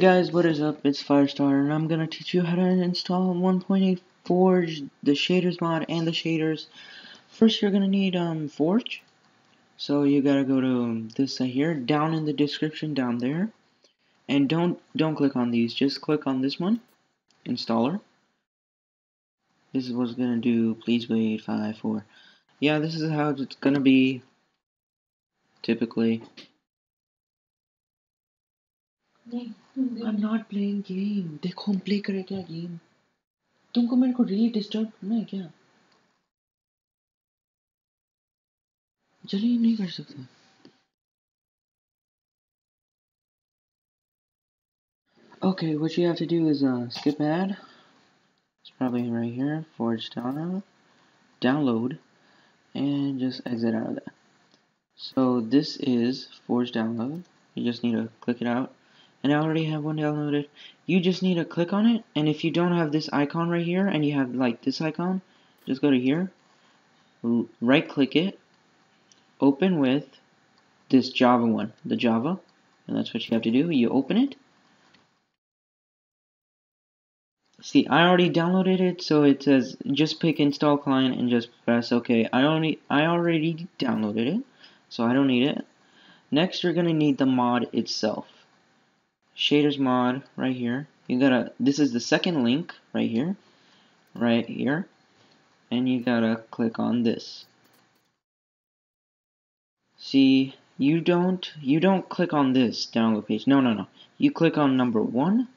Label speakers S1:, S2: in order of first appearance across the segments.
S1: Hey guys, what is up? It's Firestar, and I'm gonna teach you how to install 1.8 Forge, the shaders mod, and the shaders. First, you're gonna need um Forge. So you gotta go to this right here, down in the description, down there, and don't don't click on these. Just click on this one, installer. This is what's gonna do. Please wait five four. Yeah, this is how it's gonna be. Typically. I'm not playing game. देखो हम play करें क्या game तुमको मेरे को really disturb करना है क्या चलिए नहीं कर सकते Okay, what you have to do is uh, skip ad. It's probably right here. Forge download, download, and just exit out of that. So this is Forge download. You just need to click it out and I already have one downloaded. You just need to click on it, and if you don't have this icon right here, and you have like this icon, just go to here, right click it, open with this Java one, the Java, and that's what you have to do. You open it. See, I already downloaded it, so it says just pick install client and just press OK. I only I already downloaded it, so I don't need it. Next, you're gonna need the mod itself shaders mod right here. You gotta, this is the second link right here, right here, and you gotta click on this. See, you don't, you don't click on this download page. No, no, no. You click on number one,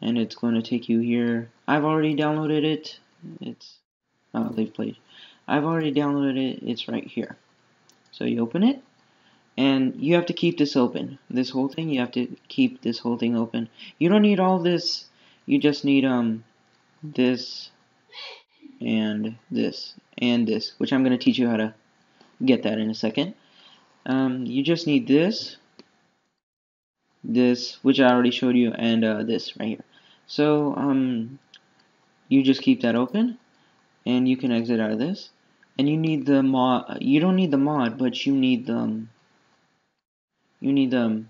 S1: and it's going to take you here. I've already downloaded it. It's, oh, they've played. I've already downloaded it. It's right here. So you open it and you have to keep this open. This whole thing you have to keep this whole thing open. You don't need all this. You just need um this and this and this which I'm going to teach you how to get that in a second. Um, you just need this this which I already showed you and uh, this right here. So um, you just keep that open and you can exit out of this. And you need the mod you don't need the mod but you need the um, you need the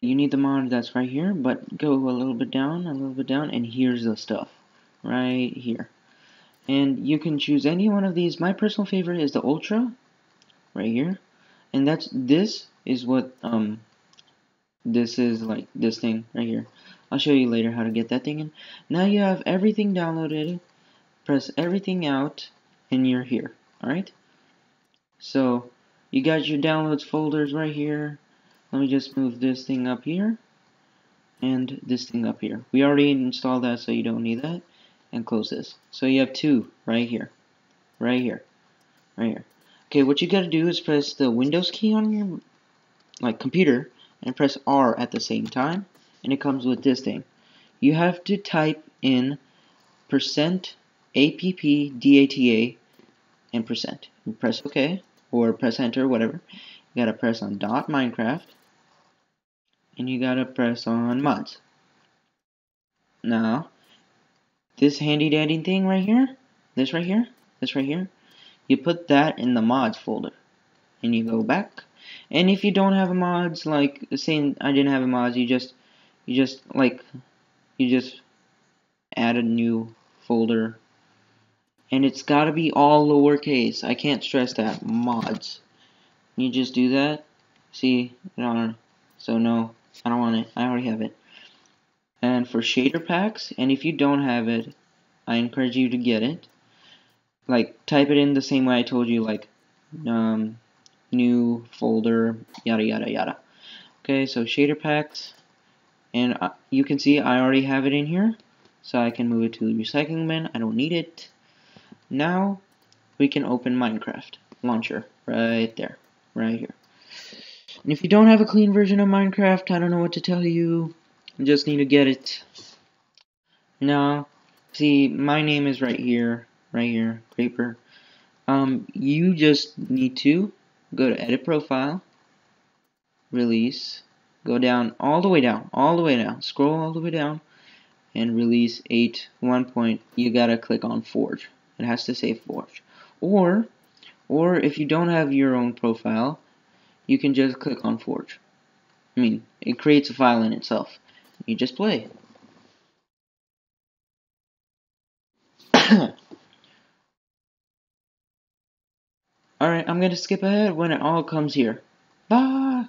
S1: you need the mod that's right here but go a little bit down a little bit down and here's the stuff right here. And you can choose any one of these. My personal favorite is the ultra right here. And that's this is what um this is like this thing right here. I'll show you later how to get that thing in. Now you have everything downloaded. Press everything out and you're here alright so you got your downloads folders right here let me just move this thing up here and this thing up here. We already installed that so you don't need that. And close this. So you have two right here. Right here. Right here. Okay, what you gotta do is press the Windows key on your like computer and press R at the same time and it comes with this thing. You have to type in percent appdata and percent. You press OK or press enter, whatever. You gotta press on dot Minecraft and you gotta press on mods. Now, this handy dandy thing right here, this right here, this right here, you put that in the mods folder. And you go back. And if you don't have a mods, like saying I didn't have a mods, you just you just like you just add a new folder. And it's gotta be all lowercase. I can't stress that. Mods. You just do that. See, so no, I don't want it. I already have it. And for shader packs, and if you don't have it, I encourage you to get it. Like, type it in the same way I told you, like, um, new folder, yada yada yada. Okay, so shader packs, and uh, you can see I already have it in here, so I can move it to the recycling bin. I don't need it. Now, we can open Minecraft launcher right there, right here. And if you don't have a clean version of Minecraft, I don't know what to tell you. You just need to get it. Now, see, my name is right here, right here, Graper. Um, you just need to go to Edit Profile, Release, go down, all the way down, all the way down, scroll all the way down, and Release 8, 1 point, you gotta click on Forge. It has to say Forge. Or, or if you don't have your own profile, you can just click on Forge. I mean, it creates a file in itself. You just play. Alright, I'm gonna skip ahead when it all comes here. Bye!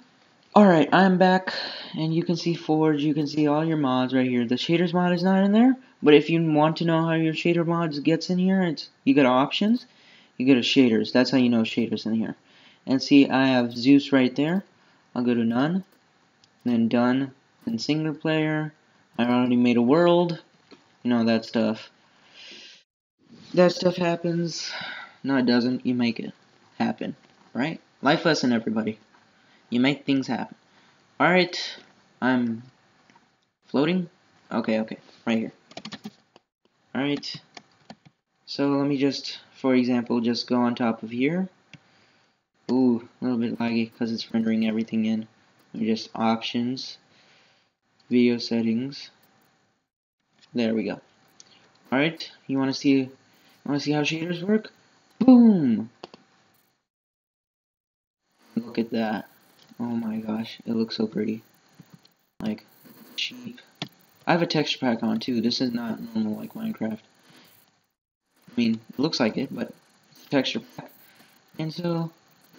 S1: Alright, I'm back, and you can see Forge, you can see all your mods right here. The shaders mod is not in there, but if you want to know how your shader mods gets in here, it's you go to options, you go to shaders. That's how you know shaders in here. And see, I have Zeus right there. I'll go to none, then done, then single player. I already made a world, you know that stuff. That stuff happens. No, it doesn't. You make it happen, right? Life lesson, everybody. You make things happen. Alright, I'm floating? Okay, okay, right here. Alright, so let me just, for example, just go on top of here. Ooh, a little bit laggy because it's rendering everything in. Just options, video settings. There we go. Alright, you want to see, want to see how shaders work? Boom! Look at that. Oh my gosh, it looks so pretty. Like, cheap. I have a texture pack on too. This is not normal like Minecraft. I mean, it looks like it, but it's a texture pack. And so,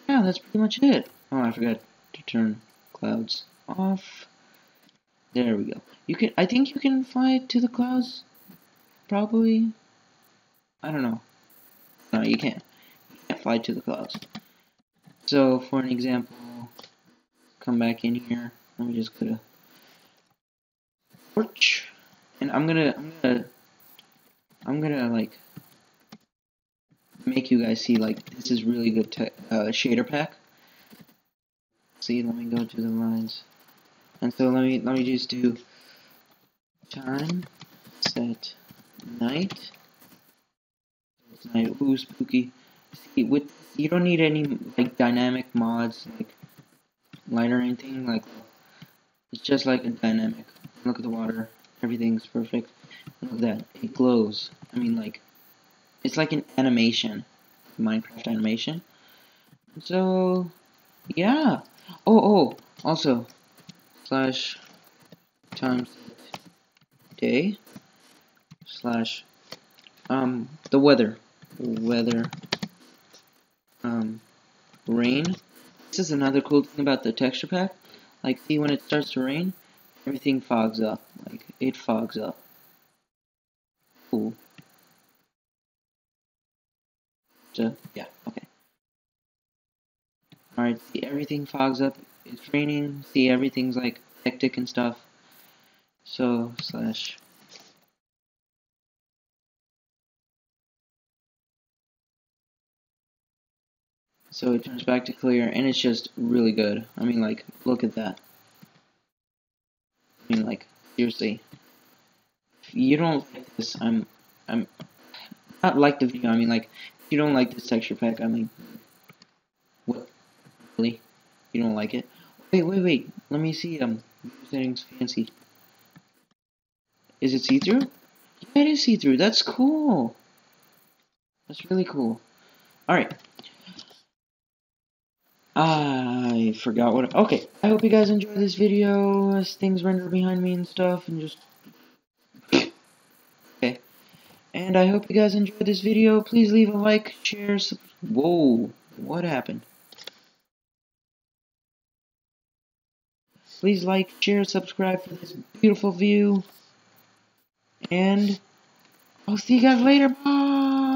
S1: yeah, that's pretty much it. Oh, I forgot to turn clouds off. There we go. You can, I think you can fly to the clouds. Probably. I don't know. No, you can't. You can't fly to the clouds. So, for an example, come back in here. Let me just go to porch, and I'm gonna, I'm gonna, I'm gonna like make you guys see like this is really good uh, shader pack. See, let me go to the lines, and so let me let me just do time set night. It's night. Ooh, spooky. See, with you don't need any like dynamic mods like light or anything like it's just like a dynamic look at the water everything's perfect look at that it glows I mean like it's like an animation Minecraft animation so yeah oh oh also slash times day slash um the weather weather um, rain. This is another cool thing about the texture pack. Like, see when it starts to rain, everything fogs up. Like, it fogs up. Cool. So, yeah, okay. Alright, see, everything fogs up. It's raining. See, everything's, like, hectic and stuff. So, slash So it turns back to clear, and it's just really good. I mean, like, look at that. I mean, like, seriously. If you don't like this, I'm, I'm, not like the video, I mean, like, you don't like this texture pack, I mean, what, really? You don't like it? Wait, wait, wait, let me see, um, settings fancy. Is it see-through? Yeah, it is see-through, that's cool. That's really cool. Alright, I forgot what. Okay, I hope you guys enjoyed this video as things render behind me and stuff, and just. Okay. And I hope you guys enjoyed this video. Please leave a like, share, Whoa, what happened? Please like, share, subscribe for this beautiful view. And I'll see you guys later. Bye.